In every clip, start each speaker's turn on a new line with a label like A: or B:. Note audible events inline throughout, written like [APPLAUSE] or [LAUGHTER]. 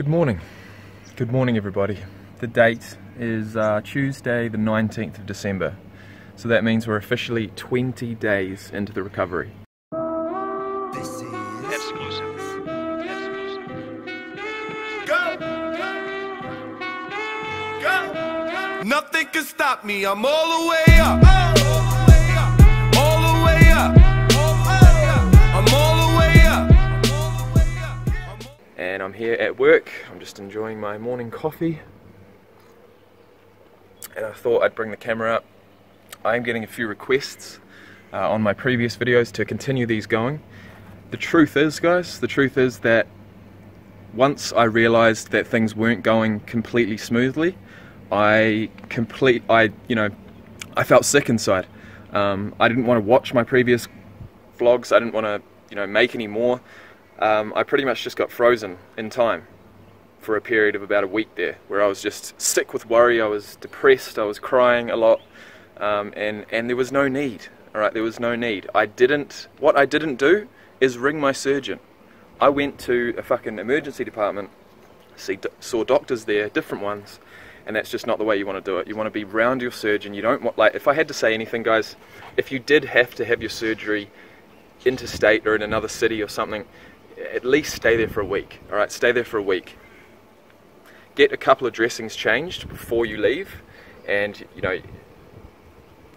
A: Good morning. Good morning, everybody. The date is uh, Tuesday, the 19th of December. So that means we're officially 20 days into the recovery.
B: Nothing can stop me. I'm all the way up. I'm
A: here at work. I'm just enjoying my morning coffee. And I thought I'd bring the camera up. I am getting a few requests uh, on my previous videos to continue these going. The truth is, guys, the truth is that once I realized that things weren't going completely smoothly, I complete I you know I felt sick inside. Um, I didn't want to watch my previous vlogs. I didn't want to you know make any more. Um, I pretty much just got frozen in time for a period of about a week there, where I was just sick with worry. I was depressed. I was crying a lot, um, and and there was no need. All right, there was no need. I didn't. What I didn't do is ring my surgeon. I went to a fucking emergency department, see, saw doctors there, different ones, and that's just not the way you want to do it. You want to be round your surgeon. You don't want like if I had to say anything, guys, if you did have to have your surgery interstate or in another city or something, at least stay there for a week. All right, stay there for a week. Get a couple of dressings changed before you leave, and you know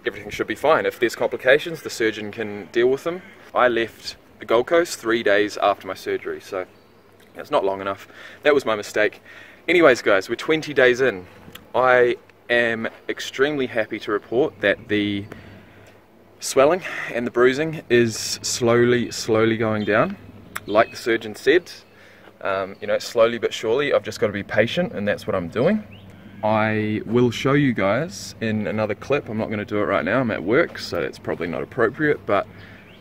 A: everything should be fine. If there's complications, the surgeon can deal with them. I left the Gold Coast three days after my surgery, so it's not long enough. That was my mistake. Anyways, guys, we're 20 days in. I am extremely happy to report that the swelling and the bruising is slowly, slowly going down. Like the surgeon said, um, you know, slowly but surely, I've just got to be patient, and that's what I'm doing. I will show you guys in another clip. I'm not going to do it right now. I'm at work, so it's probably not appropriate. But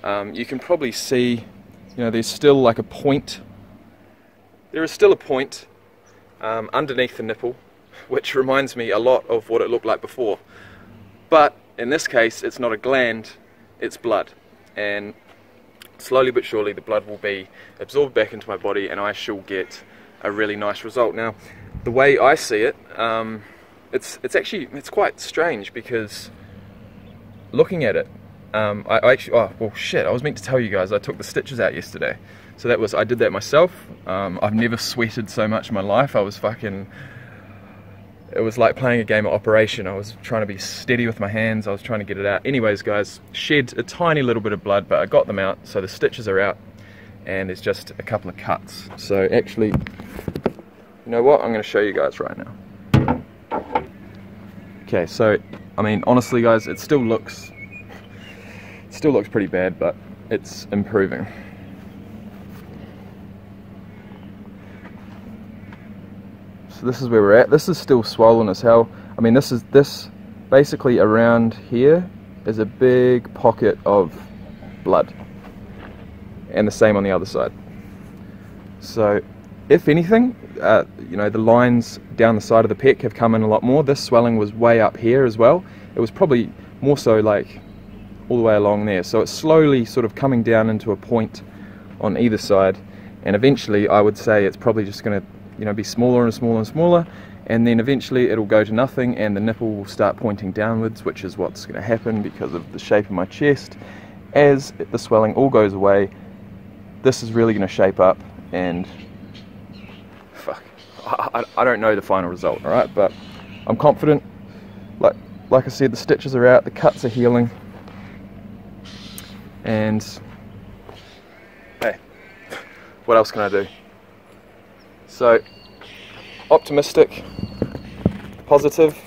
A: um, you can probably see, you know, there's still like a point. There is still a point um, underneath the nipple, which reminds me a lot of what it looked like before. But in this case, it's not a gland; it's blood, and slowly but surely, the blood will be absorbed back into my body, and I shall get a really nice result. Now, the way I see it, um, it's it's actually it's quite strange because looking at it, um, I, I actually oh well shit, I was meant to tell you guys I took the stitches out yesterday, so that was I did that myself. Um, I've never sweated so much in my life. I was fucking. It was like playing a game of Operation. I was trying to be steady with my hands. I was trying to get it out. Anyways, guys, shed a tiny little bit of blood, but I got them out, so the stitches are out, and there's just a couple of cuts. So actually, you know what? I'm going to show you guys right now. Okay, so I mean, honestly, guys, it still looks, it still looks pretty bad, but it's improving. So this is where we're at. This is still swollen as hell. I mean, this is this basically around here is a big pocket of blood, and the same on the other side. So, if anything, uh, you know, the lines down the side of the pec have come in a lot more. This swelling was way up here as well. It was probably more so like all the way along there. So it's slowly sort of coming down into a point on either side, and eventually, I would say it's probably just going to, you know, be smaller and smaller and smaller, and then eventually it'll go to nothing, and the nipple will start pointing downwards, which is what's going to happen because of the shape of my chest. As the swelling all goes away, this is really going to shape up, and fuck, I, I, don't know the final result, all right, but I'm confident. Like like I said, the stitches are out, the cuts are healing, and hey, what else can I do? So, optimistic, positive,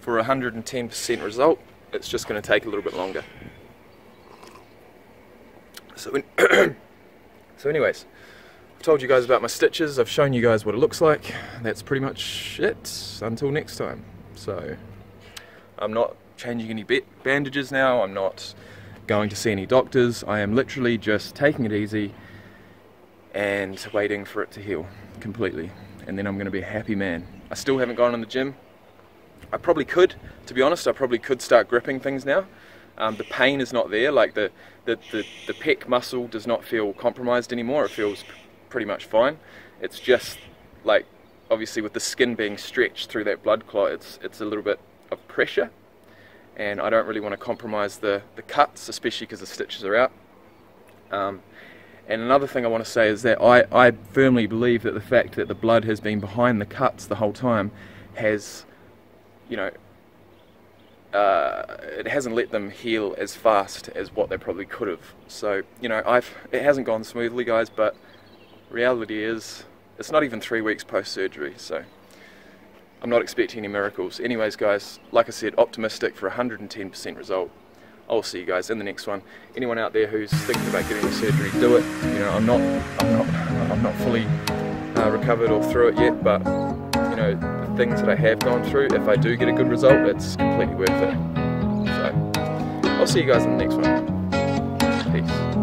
A: for a 110% result. It's just going to take a little bit longer. So, [COUGHS] so anyways, I've told you guys about my stitches. I've shown you guys what it looks like. That's pretty much it. Until next time. So, I'm not changing any ba- bandages now. I'm not going to see any doctors. I am literally just taking it easy and waiting for it to heal completely. And then I'm going to be a happy man. I still haven't gone in the gym. I probably could, to be honest. I probably could start gripping things now. Um, the pain is not there. Like the, the, the, the pec muscle does not feel compromised anymore. It feels pretty much fine. It's just like obviously with the skin being stretched through that blood clot, it's it's a little bit of pressure, and I don't really want to compromise the the cuts, especially because the stitches are out. Um, and another thing I want to say is that I, I firmly believe that the fact that the blood has been behind the cuts the whole time has, you know, uh, it hasn't let them heal as fast as what they probably could have. So, you know, I've it hasn't gone smoothly, guys, but reality is it's not even three weeks post surgery, so I'm not expecting any miracles. Anyways, guys, like I said, optimistic for 110% result. I'll see you guys in the next one. Anyone out there who's thinking about getting the surgery, do it. You know, I'm not, I'm not, I'm not fully uh, recovered or through it yet, but you know, the things that I have gone through, if I do get a good result, it's completely worth it. So, I'll see you guys in the next one. Peace.